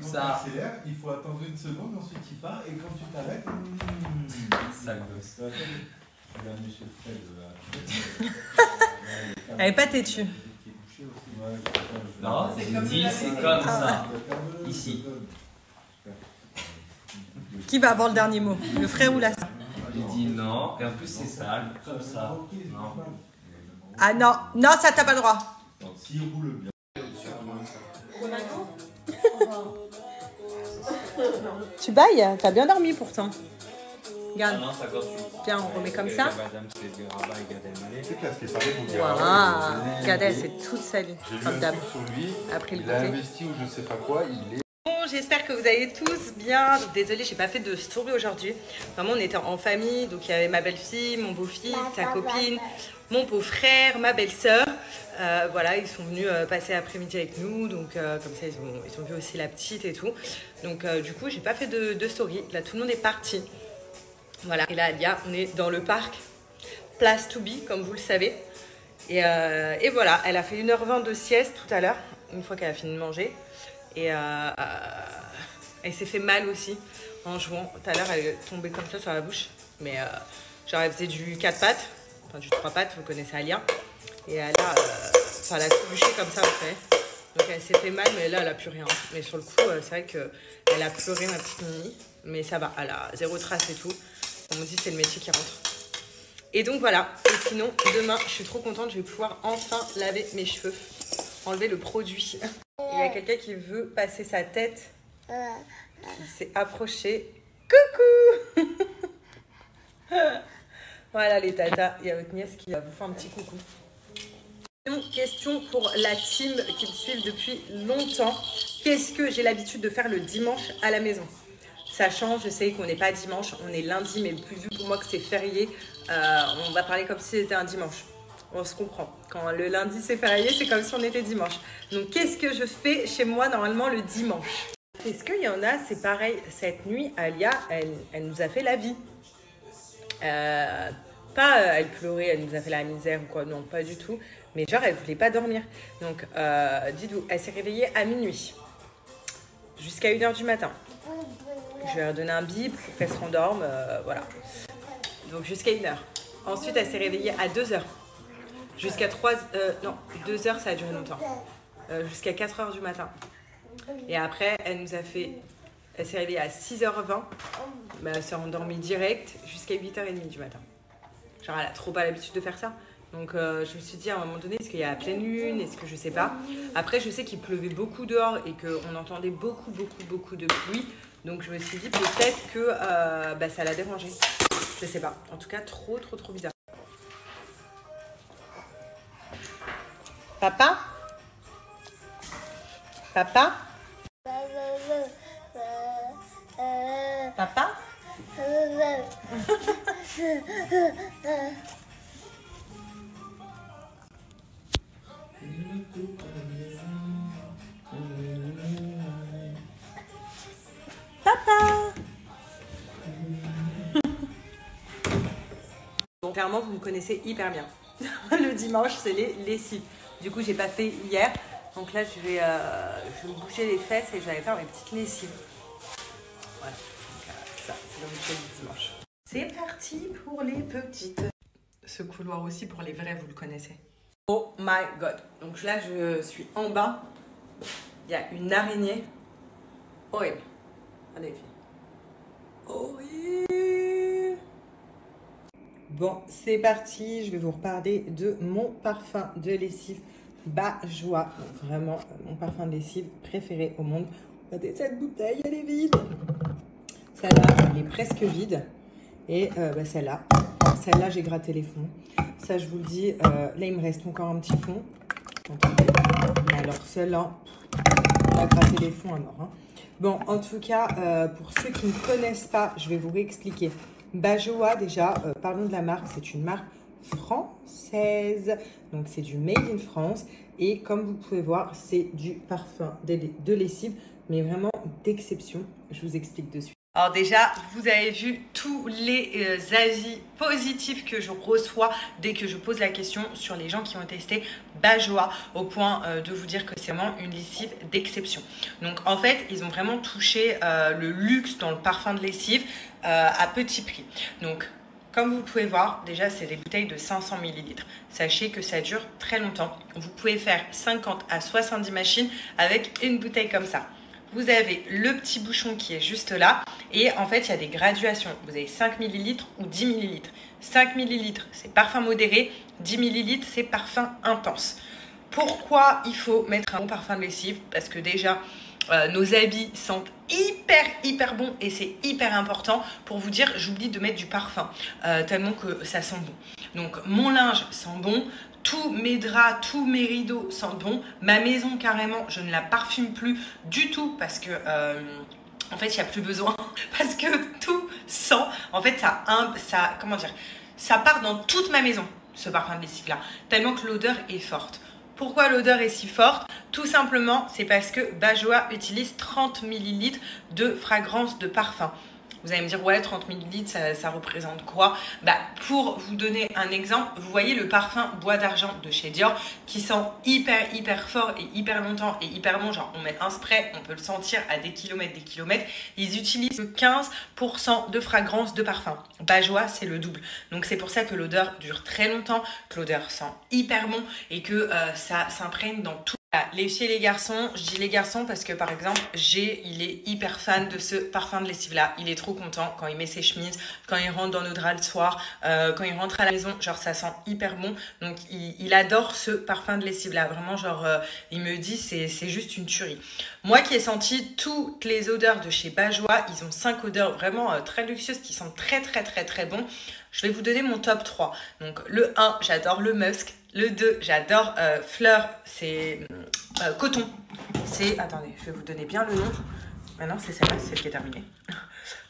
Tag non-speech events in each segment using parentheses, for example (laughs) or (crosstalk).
quand Ça. tu accélères, il faut attendre une seconde, ensuite il part, et quand tu t'arrêtes, mmh, Sale gosse. ça chez Fred, là. (laughs) Elle est pas têtue. Je- Non, c'est comme c'est Ah. ça. Je- Ici. Qui va avoir le dernier mot? Le frère ou la sœur? J'ai dit non, et en plus c'est sale, comme ça. Non. Ah non, non, ça t'as pas le droit. Donc, S'il roule bien. Tu bailles T'as bien dormi pourtant. Ah Regarde, non, ça bien, on remet comme ça. C'est. C'est c'est pour dire. Voilà. Regardez, elle s'est toute salie. J'ai lu Comme un d'hab. truc sur lui, Après le il a investi ou je sais pas quoi, il est j'espère que vous allez tous bien. Désolée, j'ai pas fait de story aujourd'hui. Vraiment, on était en famille. Donc, il y avait ma belle-fille, mon beau-fils, sa copine, mon beau-frère, ma belle-sœur. Euh, voilà, ils sont venus euh, passer l'après-midi avec nous. Donc, euh, comme ça, ils ont, ils ont vu aussi la petite et tout. Donc, du coup, j'ai pas fait de, de story. Là, tout le monde est parti. Voilà. Et là, Alia, on est dans le parc Place to be, comme vous le savez. Et, et voilà, elle a fait 1h20 de sieste tout à l'heure, une fois qu'elle a fini de manger. Et euh, euh, elle s'est fait mal aussi en jouant. Tout à l'heure, elle est tombée comme ça sur la bouche. Mais euh, genre, elle faisait du 4 pattes, enfin du 3 pattes, vous connaissez Alia. Et elle a, euh, enfin, elle a tout comme ça, vous savez. Donc elle s'est fait mal, mais là, elle a plus rien. Mais sur le coup, c'est vrai qu'elle a pleuré, ma petite Mimi. Mais ça va, elle a zéro trace et tout. On dit c'est le métier qui rentre. Et donc voilà. Et sinon, demain, je suis trop contente, je vais pouvoir enfin laver mes cheveux. Enlever le produit. (laughs) Il y a quelqu'un qui veut passer sa tête. Qui s'est approché. Coucou (laughs) Voilà les tatas. Il y a votre nièce qui va vous faire un petit coucou. Donc, question pour la team qui me suivent depuis longtemps. Qu'est-ce que j'ai l'habitude de faire le dimanche à la maison? Sachant, je sais qu'on n'est pas dimanche, on est lundi, mais plus vu pour moi que c'est férié, euh, on va parler comme si c'était un dimanche. On se comprend. Quand le lundi c'est férié, c'est comme si on était dimanche. Donc qu'est-ce que je fais chez moi normalement le dimanche? Est-ce qu'il y en a, c'est pareil, cette nuit, Alia, elle, nous a fait la vie? Euh, pas euh, elle pleurait, elle nous a fait la misère ou quoi, non, pas du tout. Mais genre, elle voulait pas dormir. Donc, euh, dites-vous, elle s'est réveillée à minuit, jusqu'à 1h du matin. Je vais leur donner un bip pour qu'elle se rendorme, voilà. Donc, jusqu'à 1h. Ensuite, elle s'est réveillée à 2h. Jusqu'à 3 euh, non, 2h, ça a duré longtemps. Euh, jusqu'à 4h du matin. Et après, elle nous a fait. Elle s'est réveillée à 6h20. Bah, elle s'est endormie direct jusqu'à 8h30 du matin. Genre, elle a trop pas l'habitude de faire ça. Donc, euh, je me suis dit à un moment donné, est-ce qu'il y a la pleine lune? Est-ce que je sais pas? Après, je sais qu'il pleuvait beaucoup dehors et qu'on entendait beaucoup, beaucoup, beaucoup de pluie. Donc, je me suis dit peut-être que euh, bah, ça l'a dérangé. Je sais pas. En tout cas, trop, trop, trop bizarre. Papa? Papa? Papa? Papa? Clairement, vous me connaissez hyper bien. (laughs) Le dimanche, c'est les lessives. Du coup, j'ai pas fait hier. Donc là, je vais, euh, je vais me bouger les fesses et je vais aller faire mes petites lessives. Voilà. Donc, euh, ça, c'est le rituel du dimanche. C'est parti pour les petites. Ce couloir aussi, pour les vrais, vous le connaissez. Oh my god. Donc là, je suis en bas. Il y a une araignée. Horrible. Regardez, les filles. Horrible. Bon, c'est parti. Je vais vous reparler de mon parfum de lessive Bajoie. Vraiment, euh, mon parfum de lessive préféré au monde. Regardez, cette bouteille, elle est vide. Celle-là, elle est presque vide. Et euh, bah, celle-là, celle-là, j'ai gratté les fonds. Ça, je vous le dis, euh, là, il me reste encore un petit fond. Mais alors, celle-là, on a gratté les fonds à mort. hein. Bon, en tout cas, pour ceux qui ne connaissent pas, je vais vous réexpliquer. Bajoa, déjà, euh, parlons de la marque. C'est une marque française. Donc, c'est du Made in France. Et comme vous pouvez voir, c'est du parfum de lessive, mais vraiment d'exception. Je vous explique de suite. Alors déjà, vous avez vu tous les euh, avis positifs que je reçois dès que je pose la question sur les gens qui ont testé Bajoa au point euh, de vous dire que c'est vraiment une lessive d'exception. Donc en fait, ils ont vraiment touché euh, le luxe dans le parfum de lessive à petit prix. Donc comme vous pouvez voir, déjà c'est des bouteilles de 500 ml. Sachez que ça dure très longtemps. Vous pouvez faire 50 à 70 machines avec une bouteille comme ça vous avez le petit bouchon qui est juste là. Et en fait, il y a des graduations. Vous avez 5 ml ou 10 ml. 5 ml, c'est parfum modéré. 10 ml, c'est parfum intense. Pourquoi il faut mettre un bon parfum de lessive Parce que déjà, euh, nos habits sentent hyper hyper bon et c'est hyper important pour vous dire j'oublie de mettre du parfum euh, tellement que ça sent bon donc mon linge sent bon tous mes draps, tous mes rideaux sentent bon. Ma maison, carrément, je ne la parfume plus du tout parce que. Euh, en fait, il n'y a plus besoin (laughs) parce que tout sent. En fait, ça, comment dire, ça part dans toute ma maison, ce parfum de lessive là, tellement que l'odeur est forte. Pourquoi l'odeur est si forte? Tout simplement, c'est parce que Bajoa utilise 30 ml de fragrance de parfum. Vous allez me dire, ouais, 30 ml, ça, ça représente quoi? Bah, Pour vous donner un exemple, vous voyez le parfum bois d'argent de chez Dior qui sent hyper, hyper fort et hyper longtemps et hyper bon. Genre, on met un spray, on peut le sentir à des kilomètres, des kilomètres. Ils utilisent 15% de fragrance de parfum. Bajois, c'est le double. Donc, c'est pour ça que l'odeur dure très longtemps, que l'odeur sent hyper bon et que euh, ça s'imprègne dans tout les filles et les garçons, je dis les garçons parce que par exemple, G, il est hyper fan de ce parfum de lessive là. Il est trop content quand il met ses chemises, quand il rentre dans nos draps le soir, euh, quand il rentre à la maison, genre ça sent hyper bon. Donc il, adore ce parfum de lessive là. Vraiment, genre, euh, il me dit c'est juste une tuerie. Moi qui ai senti toutes les odeurs de chez Bajois, ils ont cinq odeurs vraiment euh, très luxueuses qui sont très très très très bons. Je vais vous donner mon top 3. Donc le 1, j'adore le musk. Le 2, j'adore fleur, c'est euh, coton. C'est, attendez, je vais vous donner bien le nom. Maintenant, c'est celle-là, c'est celle qui est terminée. (laughs)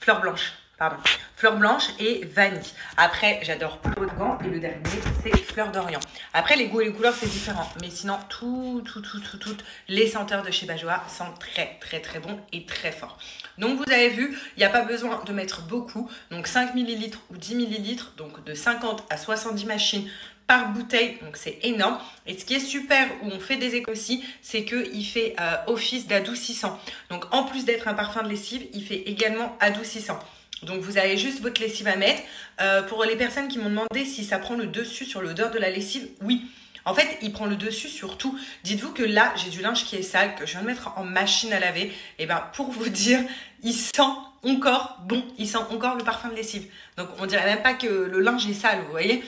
fleur blanche, pardon. Fleur blanche et vanille. Après, j'adore peau de gant et le dernier, c'est fleur d'Orient. Après, les goûts et les couleurs, c'est différent. Mais sinon, tout, tout, tout, tout, toutes les senteurs de chez Bajoa sentent très, très, très bon et très fort. Donc, vous avez vu, il n'y a pas besoin de mettre beaucoup. Donc, 5 ml ou 10 ml, donc de 50 à 70 machines par bouteille, donc c'est énorme. Et ce qui est super où on fait des écossies, c'est qu'il fait euh, office d'adoucissant. Donc en plus d'être un parfum de lessive, il fait également adoucissant. Donc vous avez juste votre lessive à mettre. Euh, pour les personnes qui m'ont demandé si ça prend le dessus sur l'odeur de la lessive, oui. En fait, il prend le dessus sur tout. Dites-vous que là, j'ai du linge qui est sale, que je viens de mettre en machine à laver. Et ben pour vous dire, il sent encore bon, il sent encore le parfum de lessive. Donc on dirait même pas que le linge est sale, vous voyez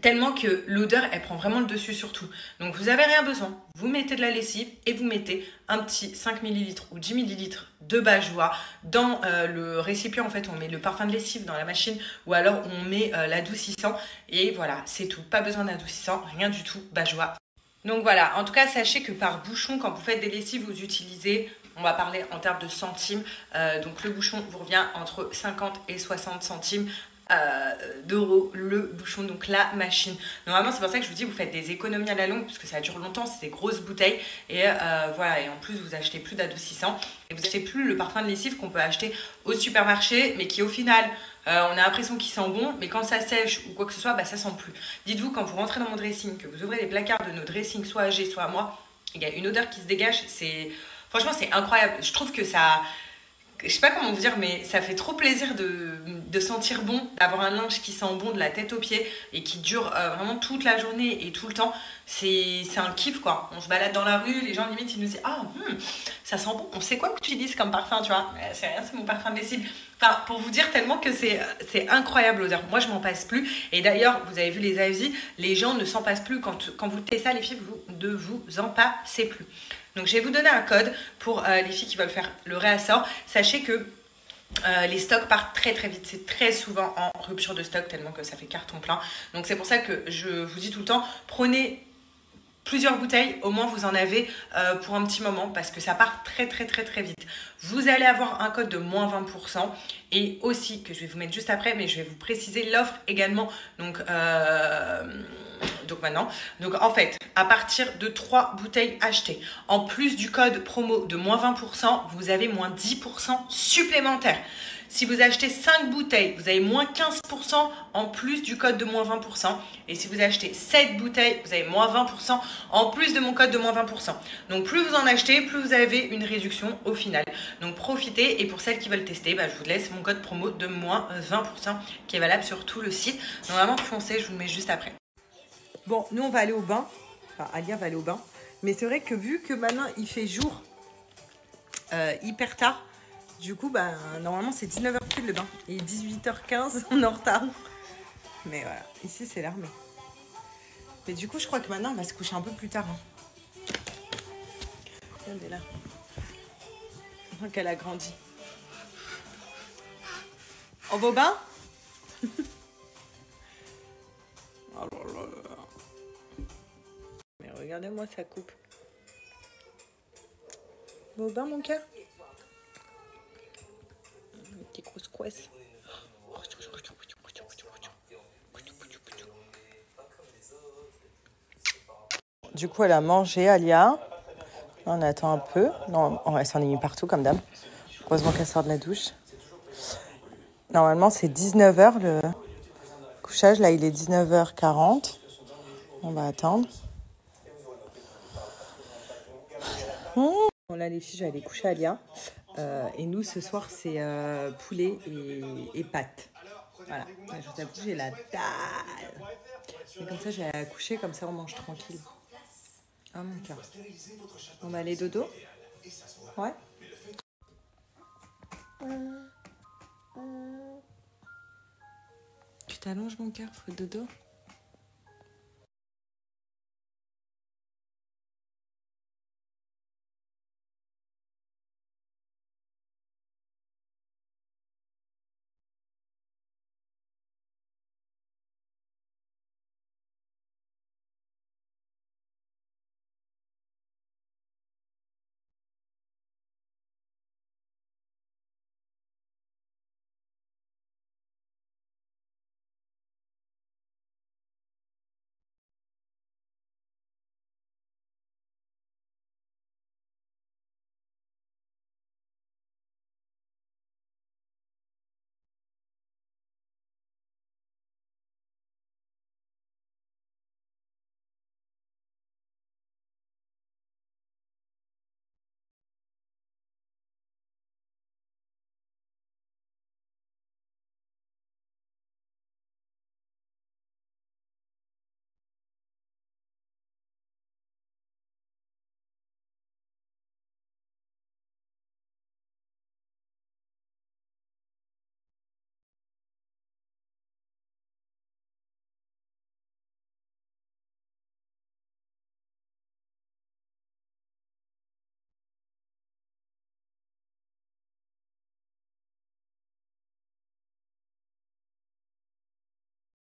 tellement que l'odeur elle prend vraiment le dessus sur tout. Donc vous avez rien besoin, vous mettez de la lessive et vous mettez un petit 5 ml ou 10 ml de bajoie dans euh, le récipient en fait on met le parfum de lessive dans la machine ou alors on met euh, l'adoucissant et voilà c'est tout, pas besoin d'adoucissant, rien du tout, bajoie. Donc voilà, en tout cas sachez que par bouchon quand vous faites des lessives vous utilisez on va parler en termes de centimes. Euh, donc le bouchon vous revient entre 50 et 60 centimes. Euh, d'euros le bouchon, donc la machine. Normalement, c'est pour ça que je vous dis, vous faites des économies à la longue, puisque ça dure longtemps, c'est des grosses bouteilles. Et euh, voilà, et en plus, vous achetez plus d'adoucissant. Et vous achetez plus le parfum de lessive qu'on peut acheter au supermarché, mais qui au final, euh, on a l'impression qu'il sent bon, mais quand ça sèche ou quoi que ce soit, bah, ça sent plus. Dites-vous, quand vous rentrez dans mon dressing, que vous ouvrez les placards de nos dressings, soit âgés, soit à moi, il y a une odeur qui se dégage. C'est Franchement, c'est incroyable. Je trouve que ça je sais pas comment vous dire, mais ça fait trop plaisir de, de sentir bon, d'avoir un linge qui sent bon de la tête aux pieds et qui dure euh, vraiment toute la journée et tout le temps. C'est un kiff quoi. On se balade dans la rue, les gens limite ils nous disent Ah, hmm, ça sent bon. On sait quoi que tu utilises comme parfum, tu vois C'est rien, c'est mon parfum de. Enfin, pour vous dire tellement que c'est incroyable l'odeur. Moi je m'en passe plus. Et d'ailleurs, vous avez vu les avis, les gens ne s'en passent plus. Quand, quand vous testez ça, les filles, vous ne vous en passez plus. Donc je vais vous donner un code pour euh, les filles qui veulent faire le réassort. Sachez que euh, les stocks partent très très vite. C'est très souvent en rupture de stock tellement que ça fait carton plein. Donc c'est pour ça que je vous dis tout le temps, prenez plusieurs bouteilles, au moins vous en avez euh, pour un petit moment parce que ça part très très très très vite. Vous allez avoir un code de moins 20% et aussi que je vais vous mettre juste après, mais je vais vous préciser l'offre également. Donc donc maintenant. Donc en fait, à partir de 3 bouteilles achetées, en plus du code promo de moins 20%, vous avez moins 10% supplémentaire. Si vous achetez 5 bouteilles, vous avez moins 15% en plus du code de moins 20%. Et si vous achetez 7 bouteilles, vous avez moins 20% en plus de mon code de moins 20%. Donc plus vous en achetez, plus vous avez une réduction au final. Donc profitez et pour celles qui veulent tester, bah, je vous laisse mon code promo de moins 20% qui est valable sur tout le site. Donc vraiment foncez, je vous le mets juste après. Bon, nous on va aller au bain. Enfin, Alia va aller au bain. Mais c'est vrai que vu que maintenant il fait jour euh, hyper tard, du coup, bah, normalement, c'est 19h pile le bain. Et 18h15, (laughs) on est en retard. Mais voilà, ici, c'est l'armée. Mais du coup, je crois que maintenant, on va se coucher un peu plus tard. Hein. Regardez là. On qu'elle a grandi. On va au bain? (laughs) oh Mais regardez-moi, ça coupe. On va au bain, mon cœur Du coup, elle a mangé, Alia. On attend un peu. Non, on va s'ennuyer partout, comme d'hab. Heureusement qu'elle sort de la douche. Normalement, c'est 19h le couchage. Là, il est 19h40. On va attendre. Bon, là, les filles, je vais aller coucher Alia. Euh, et nous, ce soir, c'est euh, poulet et, et, pâtes. Voilà. Je vous avoue, j'ai la dalle. Et comme ça, j'ai à coucher, comme ça, on mange tranquille. Oh mon cœur. On va aller dodo? Ouais Tu t'allonges, mon cœur Faut dodo